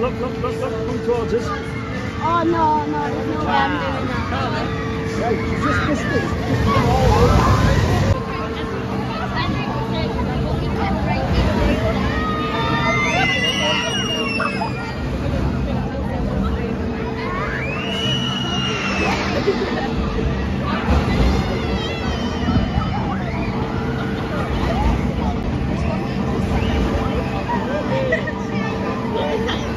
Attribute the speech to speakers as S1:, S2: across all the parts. S1: look, look, look, look, look, come towards us. Oh, no, no, there's
S2: no way I'm doing that. Right, just push this. Just push all over. Thank you.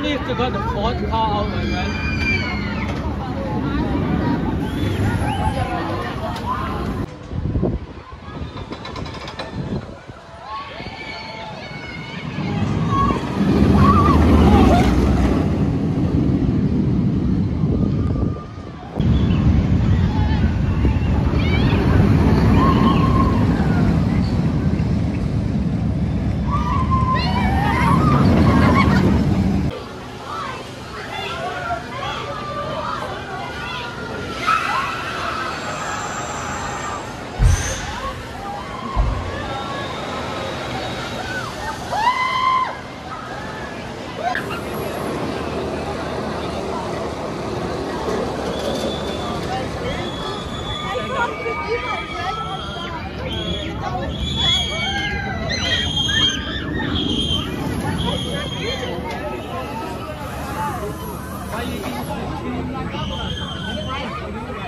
S3: only if you got the fourth car out, my friend. Thank you.